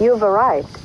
You've arrived.